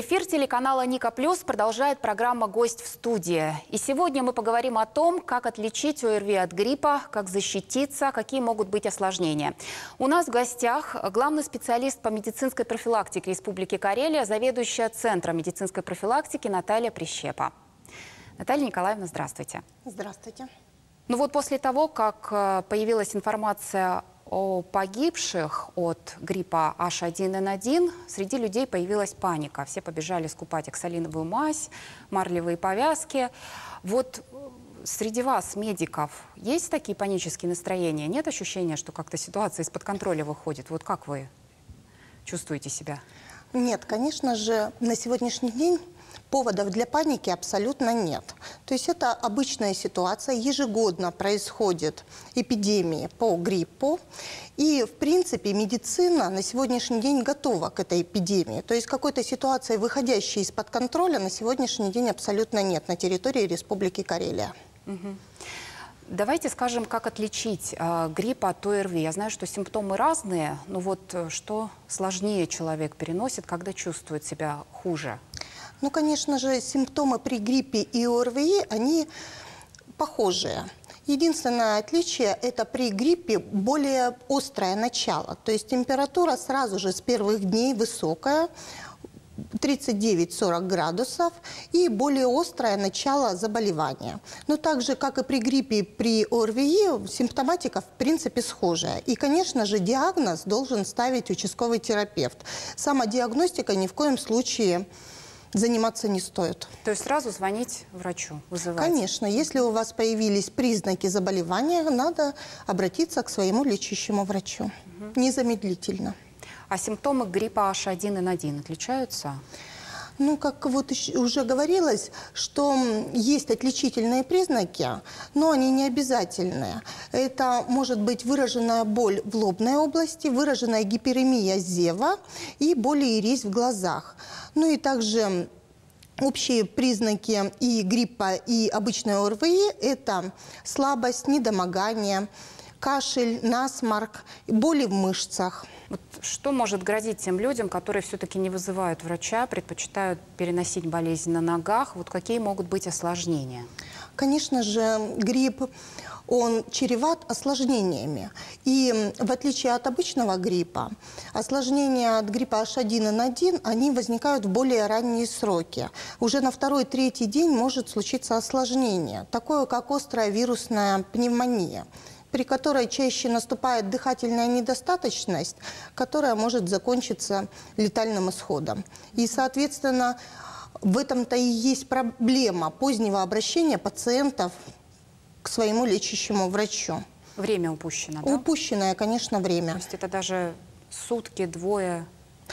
Эфир телеканала Ника Плюс продолжает программа «Гость в студии». И сегодня мы поговорим о том, как отличить ОРВИ от гриппа, как защититься, какие могут быть осложнения. У нас в гостях главный специалист по медицинской профилактике Республики Карелия, заведующая Центром медицинской профилактики Наталья Прищепа. Наталья Николаевна, здравствуйте. Здравствуйте. Ну вот после того, как э, появилась информация о погибших от гриппа H1N1 среди людей появилась паника. Все побежали скупать оксалиновую мазь, марлевые повязки. Вот э, среди вас, медиков, есть такие панические настроения? Нет ощущения, что как-то ситуация из-под контроля выходит? Вот как вы чувствуете себя? Нет, конечно же, на сегодняшний день поводов для паники абсолютно нет. То есть это обычная ситуация, ежегодно происходит эпидемии по гриппу, и, в принципе, медицина на сегодняшний день готова к этой эпидемии. То есть какой-то ситуации, выходящей из-под контроля, на сегодняшний день абсолютно нет на территории Республики Карелия. Давайте скажем, как отличить э, грипп от ОРВИ. Я знаю, что симптомы разные, но вот э, что сложнее человек переносит, когда чувствует себя хуже? Ну, конечно же, симптомы при гриппе и ОРВИ, они похожие. Единственное отличие – это при гриппе более острое начало. То есть температура сразу же с первых дней высокая, 39-40 градусов и более острое начало заболевания. Но так же, как и при гриппе, при ОРВИ, симптоматика в принципе схожая. И, конечно же, диагноз должен ставить участковый терапевт. Самодиагностика ни в коем случае заниматься не стоит. То есть сразу звонить врачу, вызывать? Конечно. Если у вас появились признаки заболевания, надо обратиться к своему лечащему врачу. Угу. Незамедлительно. А симптомы гриппа H1N1 отличаются? Ну, как вот уже говорилось, что есть отличительные признаки, но они не обязательные. Это может быть выраженная боль в лобной области, выраженная гиперемия зева и боли и резь в глазах. Ну и также Общие признаки и гриппа, и обычной ОРВИ – это слабость, недомогание, кашель, насморк, боли в мышцах. Вот что может грозить тем людям, которые все-таки не вызывают врача, предпочитают переносить болезнь на ногах? Вот какие могут быть осложнения? Конечно же, грипп он чреват осложнениями. И в отличие от обычного гриппа, осложнения от гриппа H1N1, они возникают в более ранние сроки. Уже на второй-третий день может случиться осложнение, такое как острая вирусная пневмония при которой чаще наступает дыхательная недостаточность, которая может закончиться летальным исходом. И, соответственно, в этом-то и есть проблема позднего обращения пациентов к своему лечащему врачу. Время упущено, да? Упущенное, конечно, время. То есть это даже сутки, двое,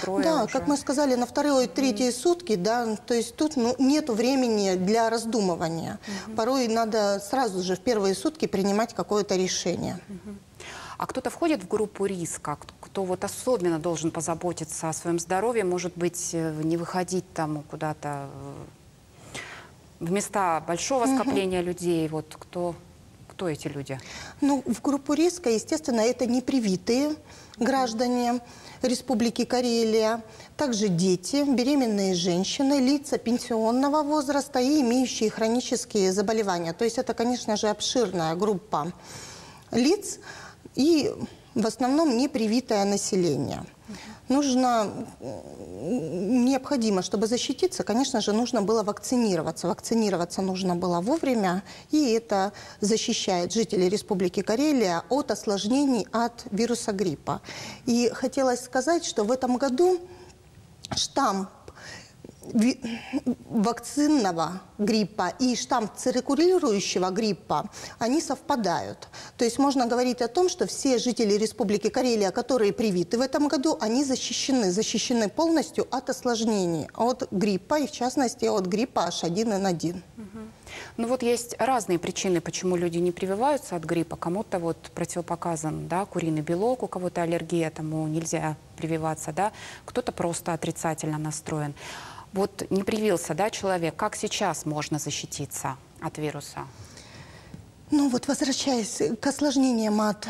трое Да, уже. как мы сказали, на второй, третьи mm. сутки, да, то есть тут ну, нет времени для раздумывания. Mm -hmm. Порой надо сразу же в первые сутки принимать какое-то решение. Mm -hmm. А кто-то входит в группу риска, кто вот особенно должен позаботиться о своем здоровье, может быть, э, не выходить там куда-то э, в места большого скопления угу. людей, вот кто, кто эти люди? Ну, в группу риска, естественно, это непривитые граждане Республики Карелия, также дети, беременные женщины, лица пенсионного возраста и имеющие хронические заболевания. То есть это, конечно же, обширная группа лиц и в основном непривитое население нужно, необходимо, чтобы защититься, конечно же, нужно было вакцинироваться. Вакцинироваться нужно было вовремя, и это защищает жителей Республики Карелия от осложнений от вируса гриппа. И хотелось сказать, что в этом году штамм вакцинного гриппа и штамм циркулирующего гриппа, они совпадают. То есть можно говорить о том, что все жители Республики Карелия, которые привиты в этом году, они защищены, защищены полностью от осложнений, от гриппа и в частности от гриппа H1N1. Ну вот есть разные причины, почему люди не прививаются от гриппа. Кому-то вот противопоказан да, куриный белок, у кого-то аллергия, тому нельзя прививаться, да. Кто-то просто отрицательно настроен. Вот не привился, да, человек, как сейчас можно защититься от вируса? Ну вот возвращаясь к осложнениям от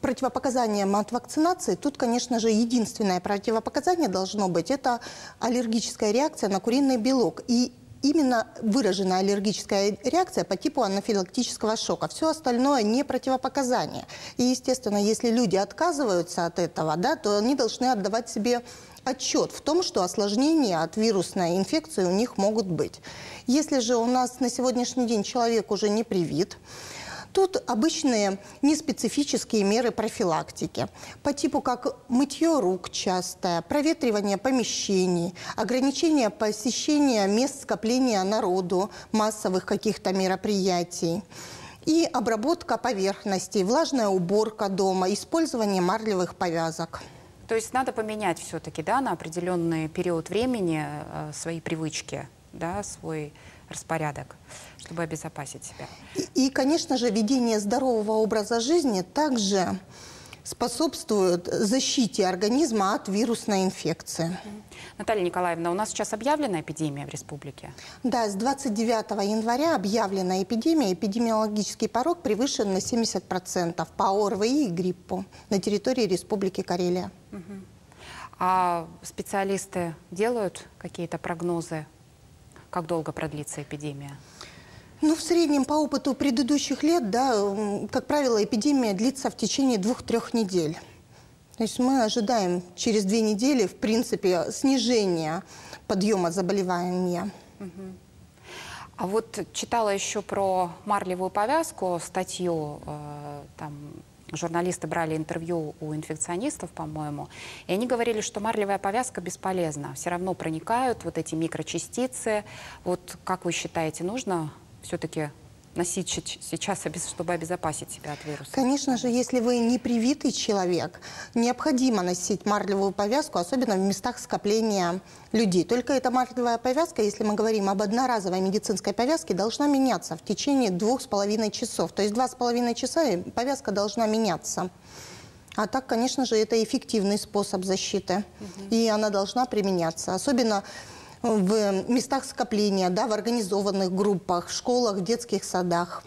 противопоказаниям от вакцинации, тут, конечно же, единственное противопоказание должно быть – это аллергическая реакция на куриный белок. И именно выраженная аллергическая реакция по типу анафилактического шока. Все остальное не противопоказание. И, естественно, если люди отказываются от этого, да, то они должны отдавать себе отчет в том, что осложнения от вирусной инфекции у них могут быть. Если же у нас на сегодняшний день человек уже не привит, Тут обычные неспецифические меры профилактики по типу как мытье рук частое, проветривание помещений, ограничение посещения мест скопления народу, массовых каких-то мероприятий и обработка поверхностей, влажная уборка дома, использование марлевых повязок. То есть надо поменять все-таки да, на определенный период времени э, свои привычки, да, свой распорядок, чтобы обезопасить себя. И, и, конечно же, ведение здорового образа жизни также способствует защите организма от вирусной инфекции. Наталья Николаевна, у нас сейчас объявлена эпидемия в республике? Да, с 29 января объявлена эпидемия. Эпидемиологический порог превышен на 70% по ОРВИ и гриппу на территории Республики Карелия. Угу. А специалисты делают какие-то прогнозы как долго продлится эпидемия? Ну, в среднем по опыту предыдущих лет, да, как правило, эпидемия длится в течение двух-трех недель. То есть мы ожидаем через две недели, в принципе, снижения подъема заболевания. А вот читала еще про марлевую повязку, статью, э, там журналисты брали интервью у инфекционистов, по-моему, и они говорили, что марлевая повязка бесполезна. Все равно проникают вот эти микрочастицы. Вот как вы считаете, нужно все-таки носить сейчас, чтобы обезопасить себя от вируса? Конечно же, если вы не привитый человек, необходимо носить марлевую повязку, особенно в местах скопления людей. Только эта марлевая повязка, если мы говорим об одноразовой медицинской повязке, должна меняться в течение двух с половиной часов. То есть два с половиной часа повязка должна меняться. А так, конечно же, это эффективный способ защиты, угу. и она должна применяться. Особенно в местах скопления, да, в организованных группах, школах, детских садах.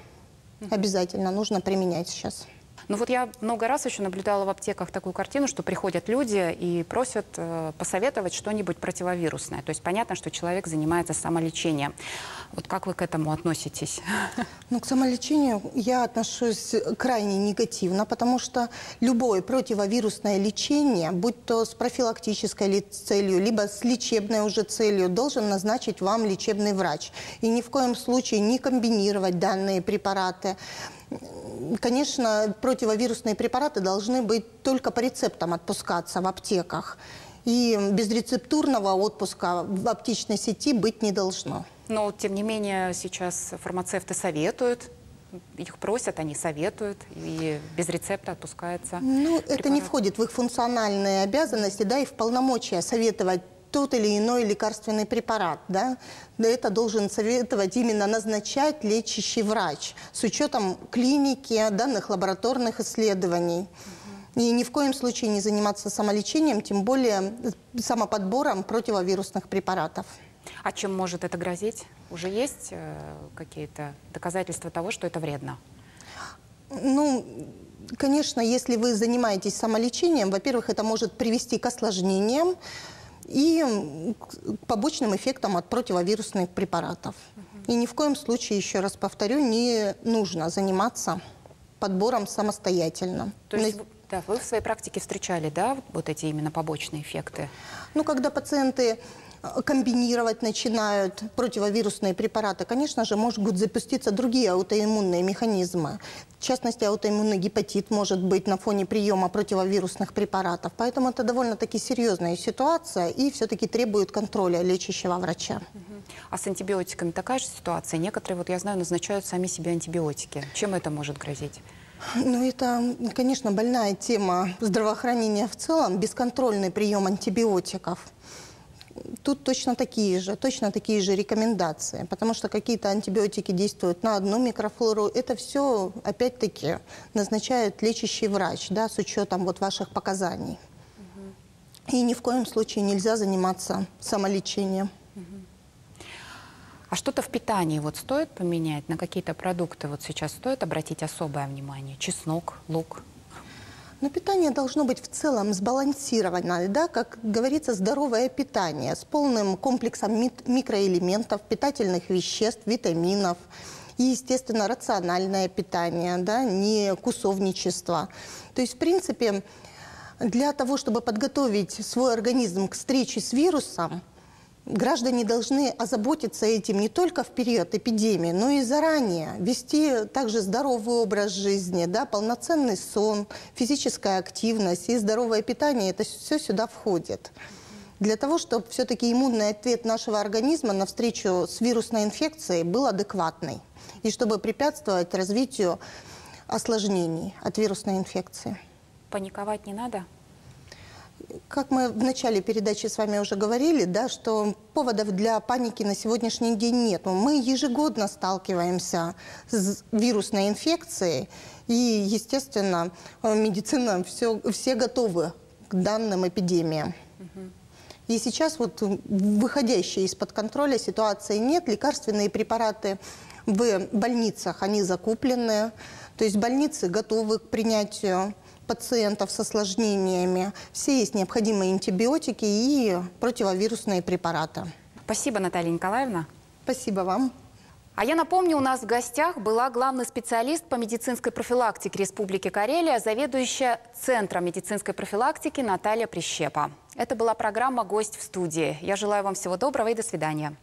Обязательно нужно применять сейчас. Ну вот я много раз еще наблюдала в аптеках такую картину, что приходят люди и просят э, посоветовать что-нибудь противовирусное. То есть понятно, что человек занимается самолечением. Вот как вы к этому относитесь? Ну, к самолечению я отношусь крайне негативно, потому что любое противовирусное лечение, будь то с профилактической целью, либо с лечебной уже целью, должен назначить вам лечебный врач. И ни в коем случае не комбинировать данные препараты. Конечно, противовирусные препараты должны быть только по рецептам отпускаться в аптеках. И безрецептурного отпуска в аптечной сети быть не должно. Но, тем не менее, сейчас фармацевты советуют их просят, они советуют, и без рецепта отпускается. Ну, препарат. это не входит в их функциональные обязанности, да, и в полномочия советовать тот или иной лекарственный препарат. Да? Это должен советовать именно назначать лечащий врач с учетом клиники, данных лабораторных исследований. И ни в коем случае не заниматься самолечением, тем более самоподбором противовирусных препаратов. А чем может это грозить? Уже есть э, какие-то доказательства того, что это вредно? Ну, конечно, если вы занимаетесь самолечением, во-первых, это может привести к осложнениям, и к побочным эффектам от противовирусных препаратов. И ни в коем случае, еще раз повторю, не нужно заниматься подбором самостоятельно. То есть, да, вы в своей практике встречали, да, вот эти именно побочные эффекты? Ну, когда пациенты комбинировать начинают противовирусные препараты, конечно же, могут запуститься другие аутоиммунные механизмы. В частности, аутоиммунный гепатит может быть на фоне приема противовирусных препаратов. Поэтому это довольно-таки серьезная ситуация и все-таки требует контроля лечащего врача. А с антибиотиками такая же ситуация? Некоторые, вот я знаю, назначают сами себе антибиотики. Чем это может грозить? Ну, это, конечно, больная тема здравоохранения в целом, бесконтрольный прием антибиотиков тут точно такие же, точно такие же рекомендации, потому что какие-то антибиотики действуют на одну микрофлору. Это все, опять-таки, назначает лечащий врач, да, с учетом вот ваших показаний. И ни в коем случае нельзя заниматься самолечением. А что-то в питании вот стоит поменять? На какие-то продукты вот сейчас стоит обратить особое внимание? Чеснок, лук? Но питание должно быть в целом сбалансированное, да, как говорится, здоровое питание с полным комплексом микроэлементов, питательных веществ, витаминов. И, естественно, рациональное питание, да, не кусовничество. То есть, в принципе, для того, чтобы подготовить свой организм к встрече с вирусом, граждане должны озаботиться этим не только в период эпидемии, но и заранее. Вести также здоровый образ жизни, да, полноценный сон, физическая активность и здоровое питание. Это все сюда входит. Для того, чтобы все-таки иммунный ответ нашего организма на встречу с вирусной инфекцией был адекватный. И чтобы препятствовать развитию осложнений от вирусной инфекции. Паниковать не надо? Как мы в начале передачи с вами уже говорили, да, что поводов для паники на сегодняшний день нет. Мы ежегодно сталкиваемся с вирусной инфекцией, и, естественно, медицина все, все готовы к данным эпидемиям. И сейчас вот выходящей из-под контроля ситуации нет. Лекарственные препараты в больницах, они закуплены. То есть больницы готовы к принятию пациентов с осложнениями. Все есть необходимые антибиотики и противовирусные препараты. Спасибо, Наталья Николаевна. Спасибо вам. А я напомню, у нас в гостях была главный специалист по медицинской профилактике Республики Карелия, заведующая Центром медицинской профилактики Наталья Прищепа. Это была программа «Гость в студии». Я желаю вам всего доброго и до свидания.